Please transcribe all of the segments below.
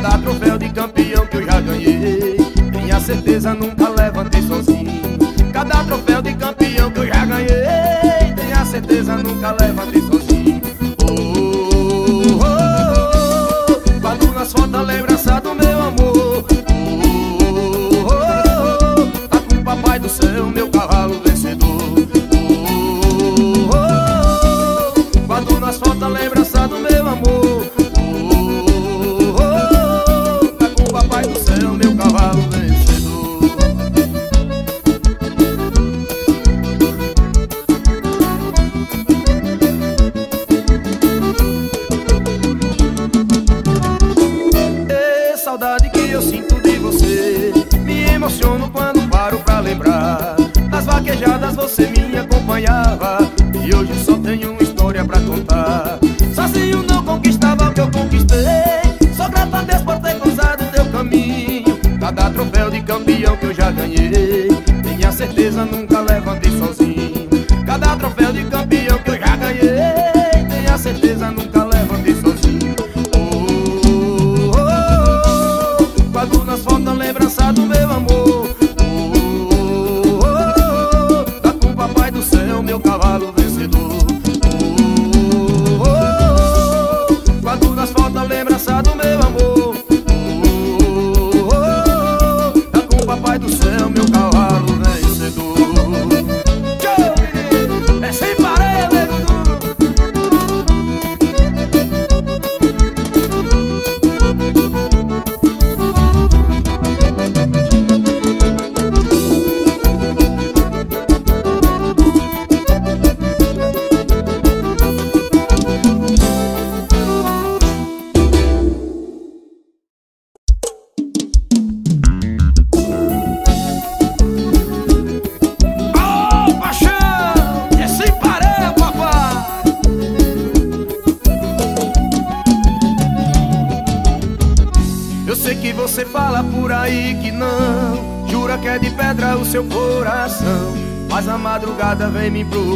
Cada troféu de campeão que eu já ganhei Minha certeza nunca levantei sozinho. me, bro.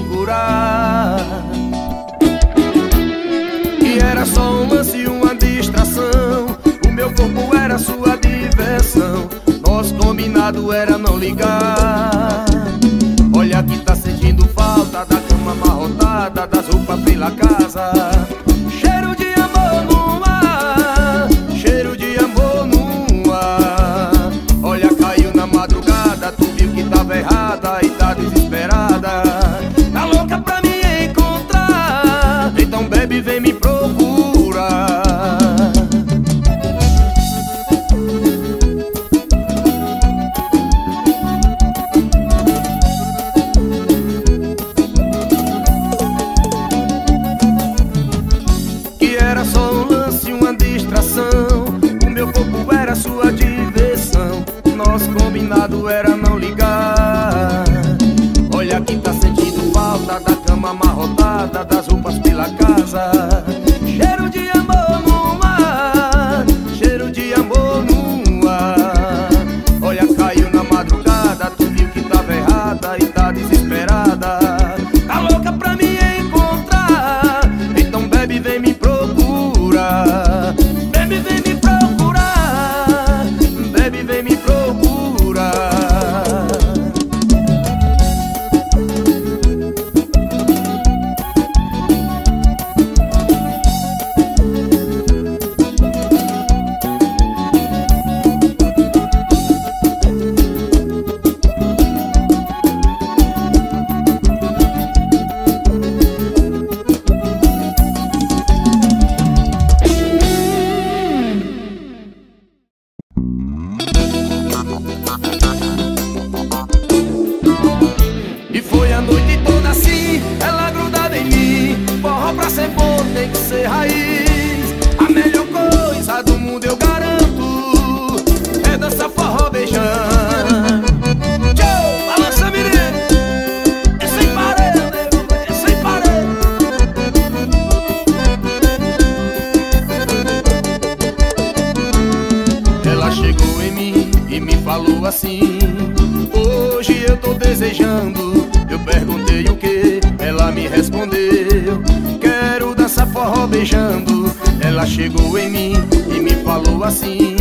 beijando, ela chegou em mim e me falou assim: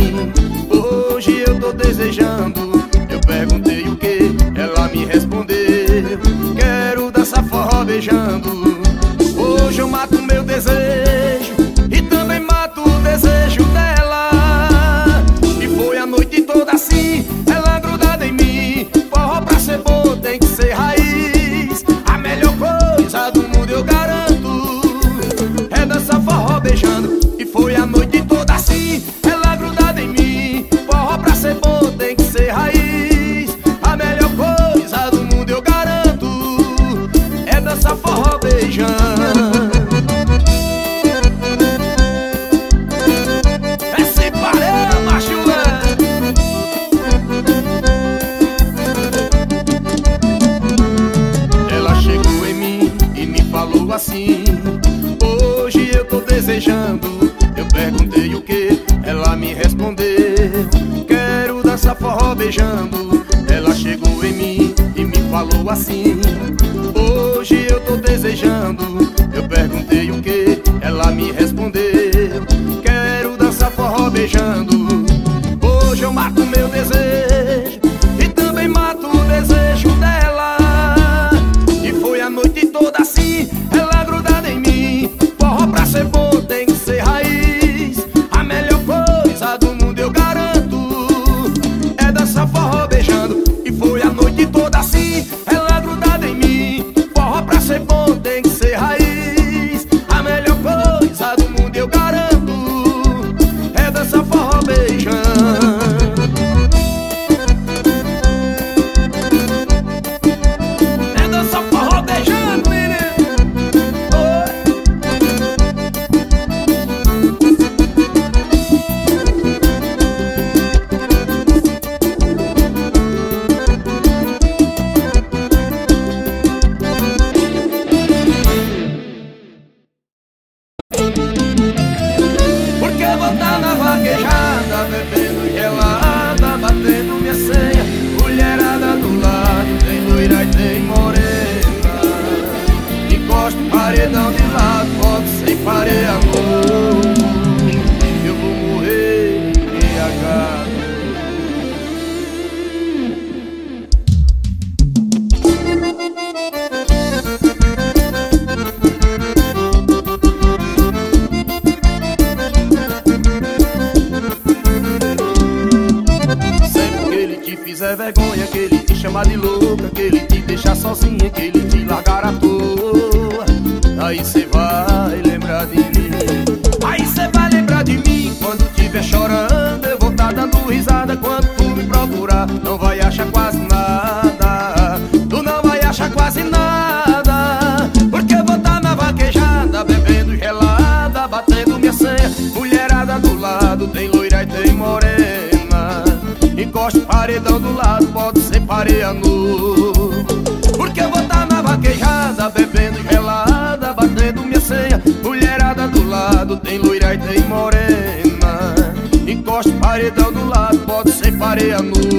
Hoje eu tô desejando. Eu perguntei o que, ela me respondeu: Quero dançar forró beijando. Hoje eu mato beijando paredão de lado, ponto sem amor. areia nu Porque eu vou tá na vaquejada Bebendo gelada, batendo minha senha. Mulherada do lado, tem loira e tem morena. Encosto paredão do lado, pode ser pareia nu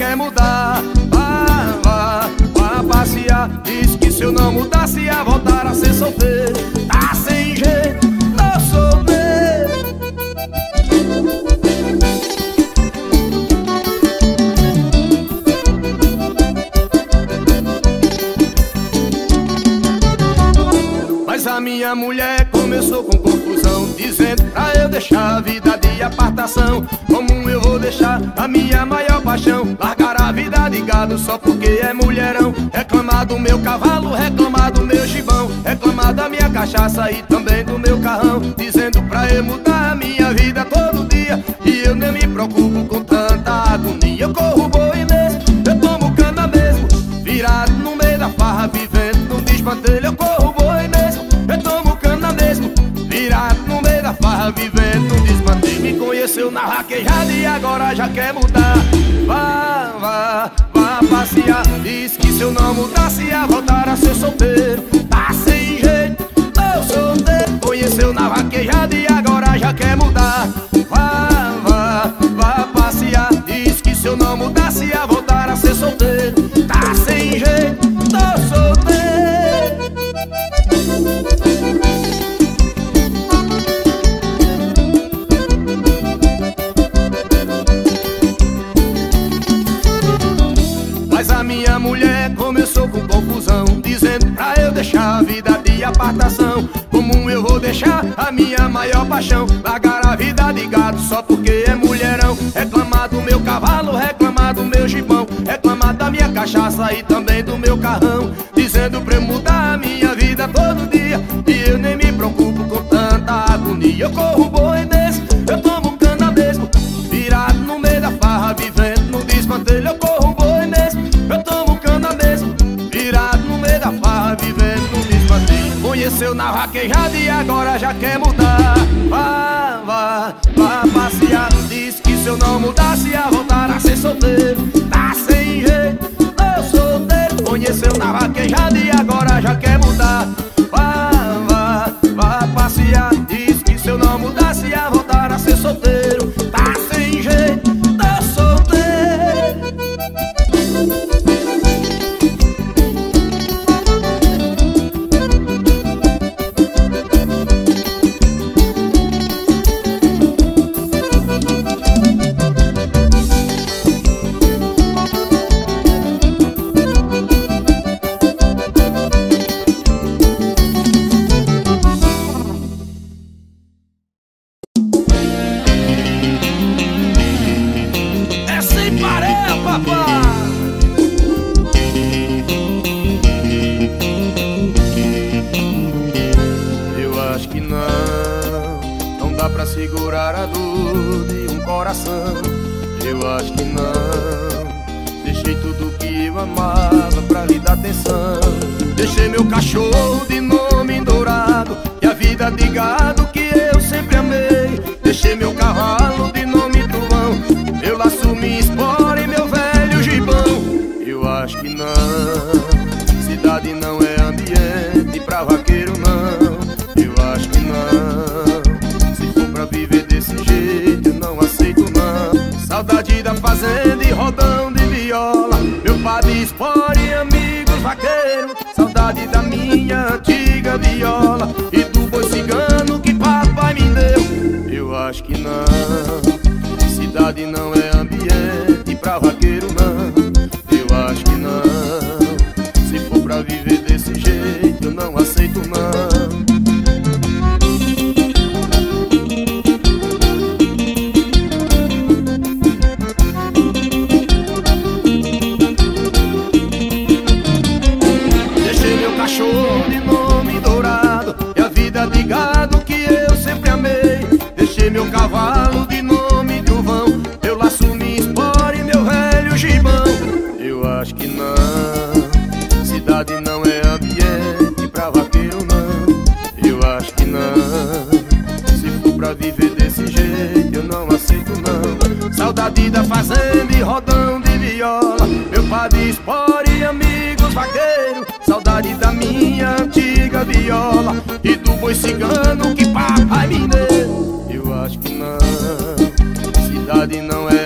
quer mudar. na raquejada e agora já quer mudar. Vá, vá, vá passear. Diz que se eu não mudasse ia voltar a ser solteiro. meu cavalo, reclamar do meu gibão, reclamar da minha cachaça e também do meu carrão, dizendo pra eu mudar a minha vida todo dia, e eu nem me preocupo com tanta agonia. Eu corro boi desse, eu tomo cana mesmo, virado no meio da farra, vivendo no desmantelho. Eu corro boi mesmo, eu tomo cana mesmo, virado no meio da farra, vivendo no desmantelho. Conheceu na raquejada e agora já quer mudar. Vá, vá, vá passear no disco se eu não mudasse ia voltar a ser solteiro. Tá sem jeito, tô solteiro. Conheceu na vaquejada e agora já quer mudar. Vá, vá, vá passear. Diz que se eu não mudasse ia voltar a ser solteiro Deixei meu cachorro de nome dourado e a vida de gado não Saudade da fazenda e rodão de viola. Meu padre espora e amigos vaqueiros Saudade da minha antiga viola. E do boi cigano que papai me deu Eu acho que não Cidade não é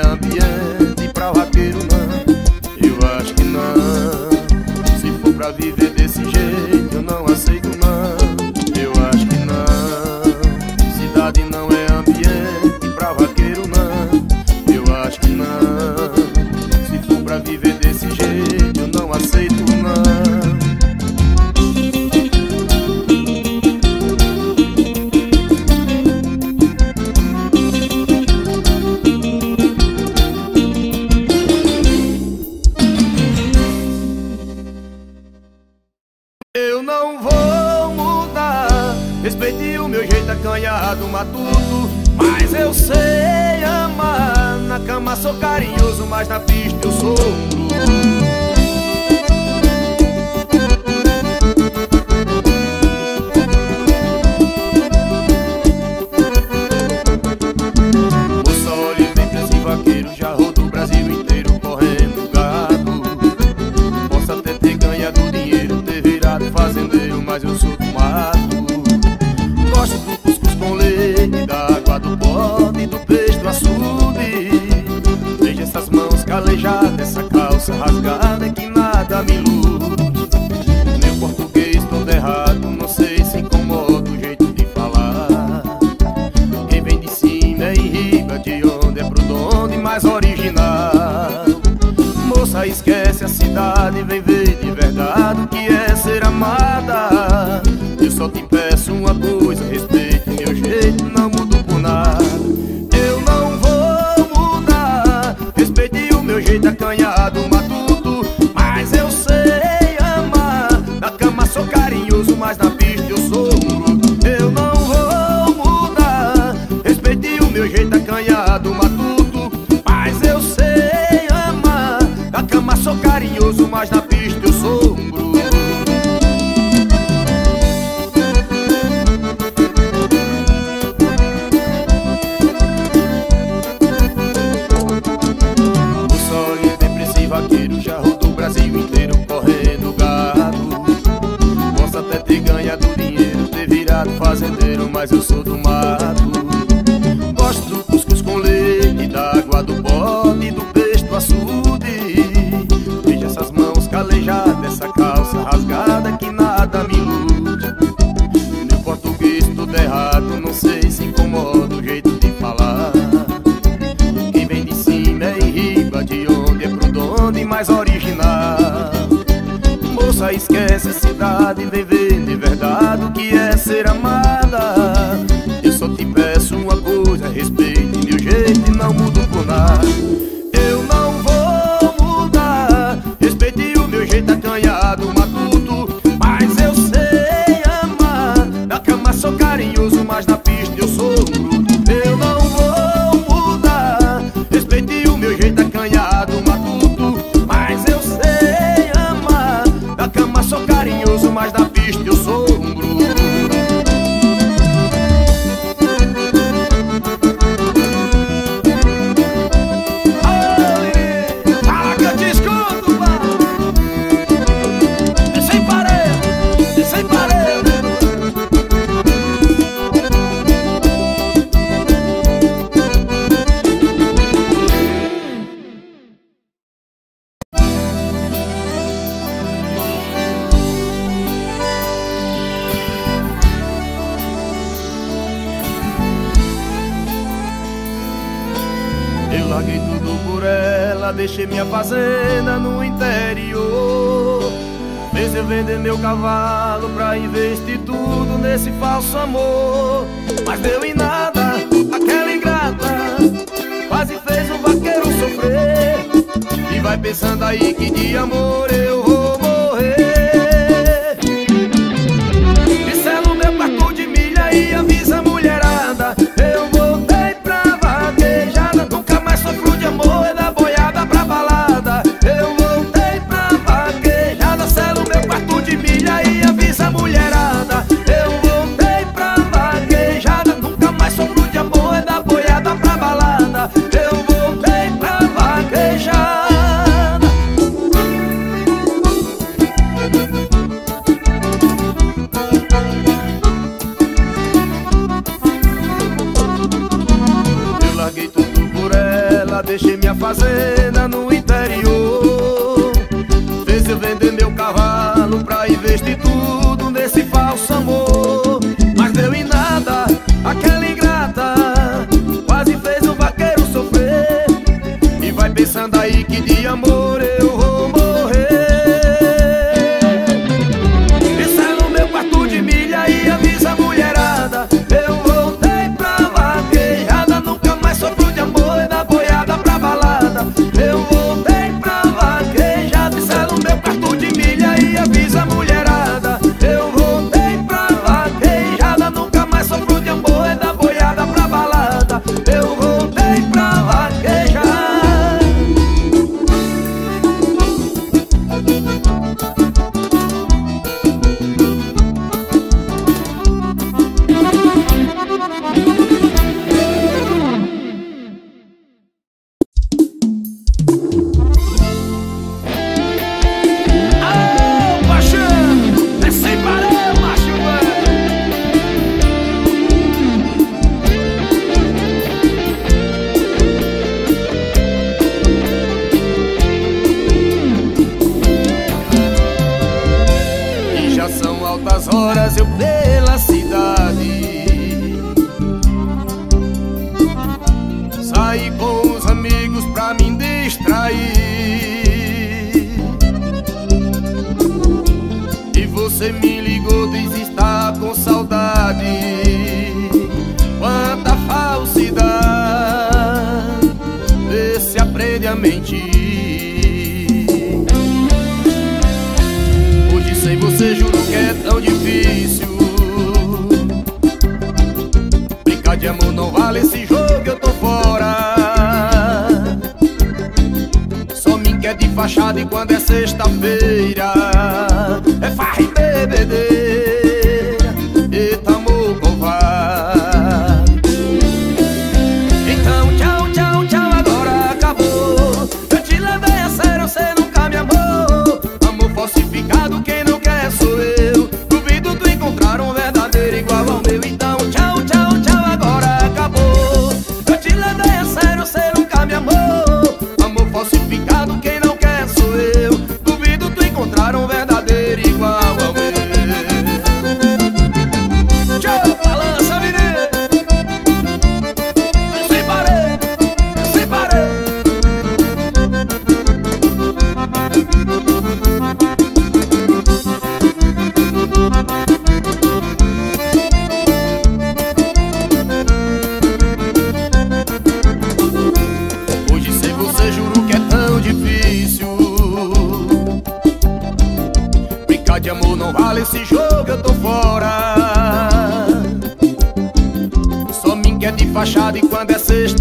fachada e quando é sexta-feira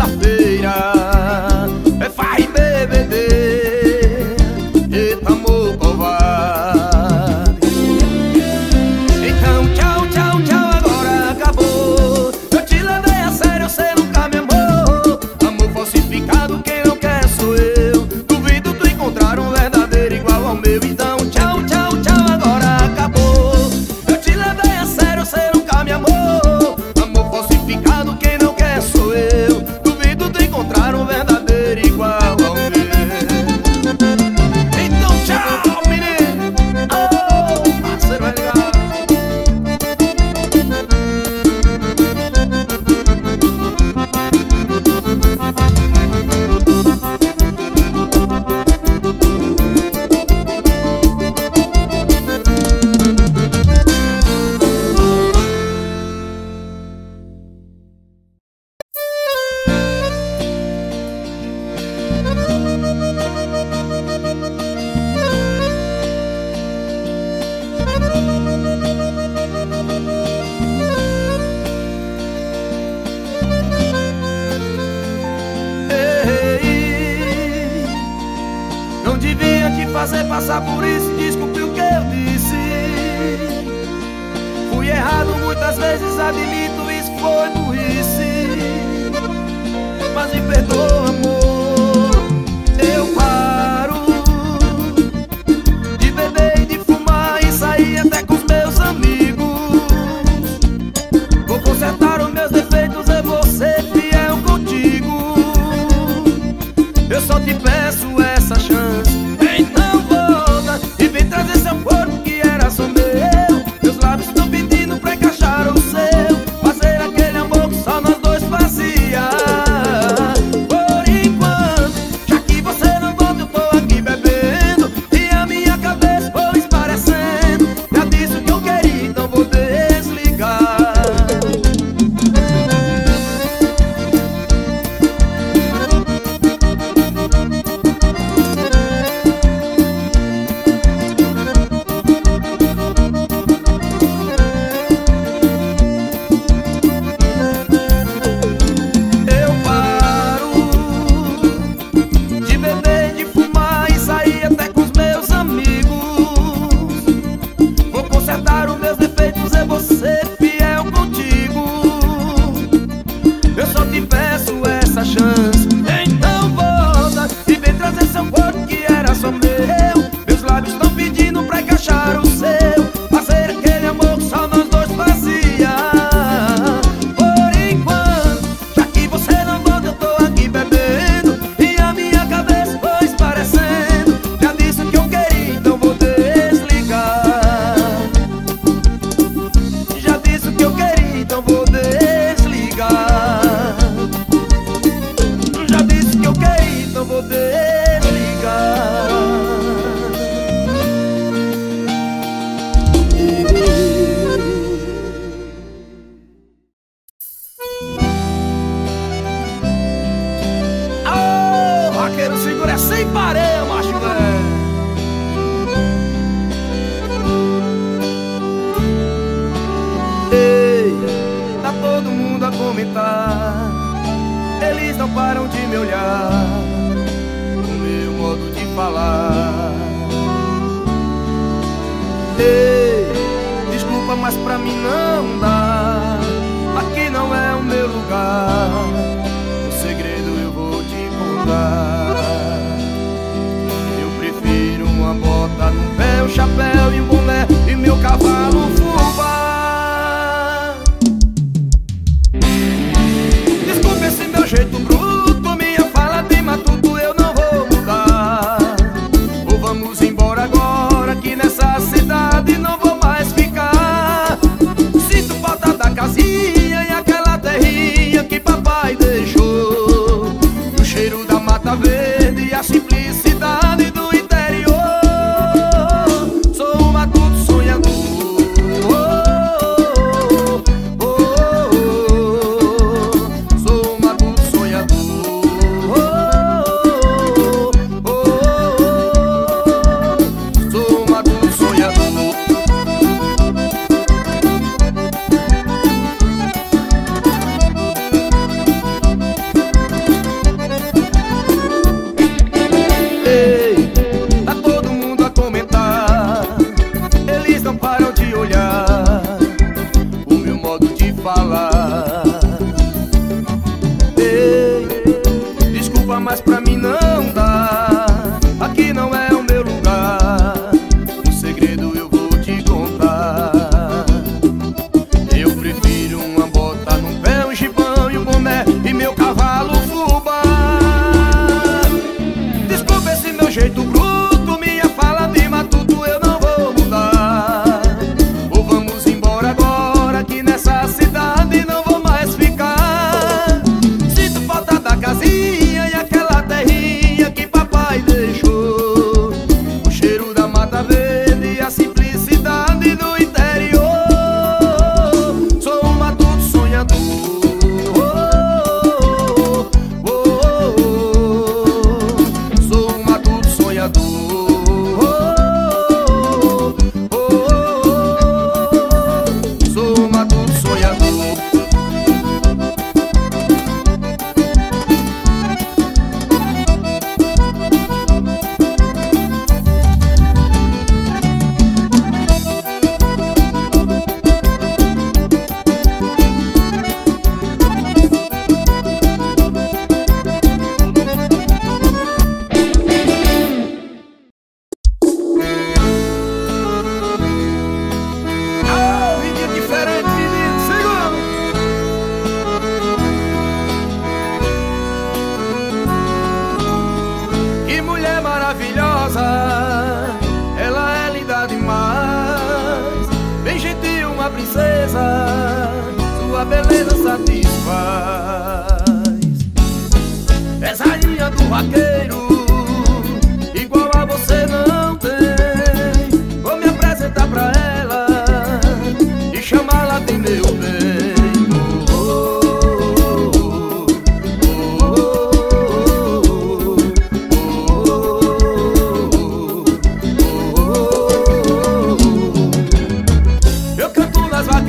sexta-feira. fazer passar por isso Desculpe o que eu disse. Fui errado muitas vezes, admito Isso foi burrice. Mas me perdoa. vomitar. Eles não param de me olhar, o meu modo de falar. Ei, desculpa, mas pra mim não dá. Aqui não é o meu lugar. O segredo eu vou te contar. Eu prefiro uma bota no pé, um chapéu e um boné e meu cavalo fubá.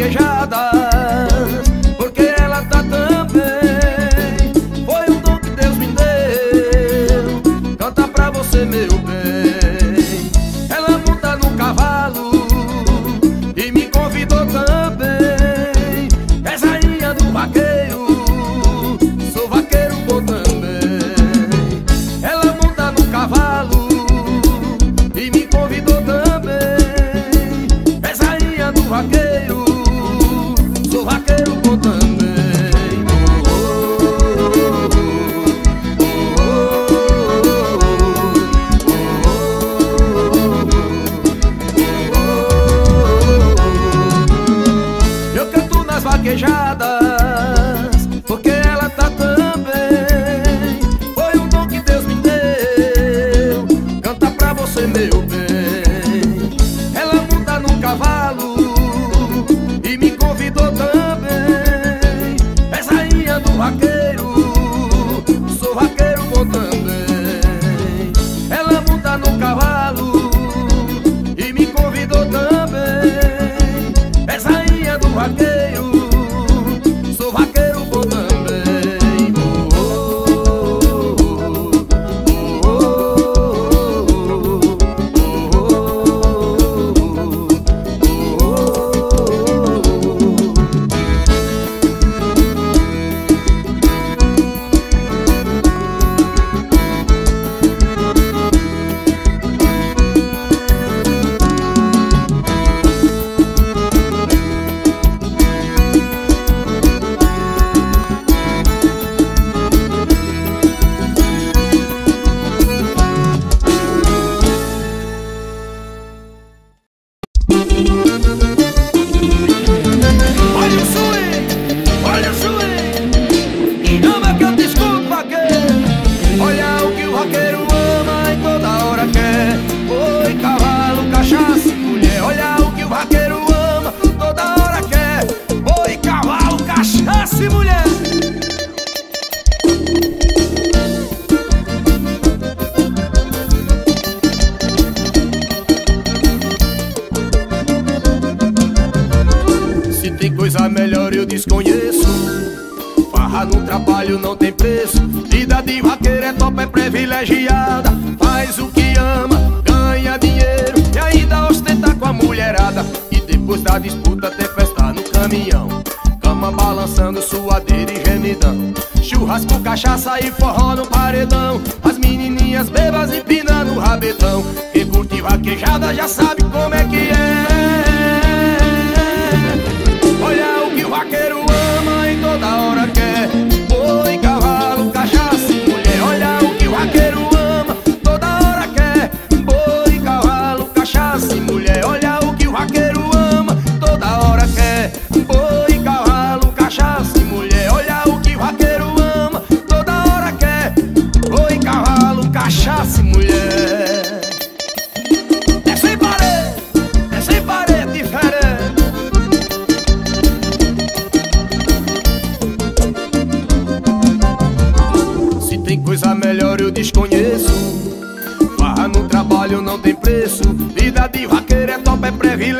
vaquejada coisa melhor eu desconheço. Farra no trabalho não tem preço. Vida de vaqueiro é top, é privilegiada. Faz o que ama, ganha dinheiro E ainda ostenta com a mulherada. E depois da disputa tem festa no caminhão. Cama balançando, suadeira e gemidão. Churrasco, cachaça e forró no paredão. As menininhas bebas empinando o rabetão. Quem curte vaquejada já sabe como é que é.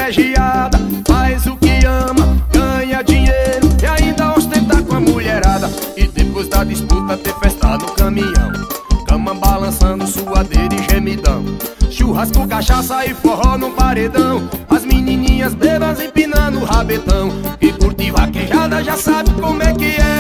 privilegiada, faz o que ama, ganha dinheiro e ainda ostenta com a mulherada. E depois da disputa ter festa no caminhão, cama balançando suadeira e gemidão. Churrasco, cachaça e forró no paredão, as menininhas bebas empinando o rabetão. Que curte vaquejada já sabe como é que é.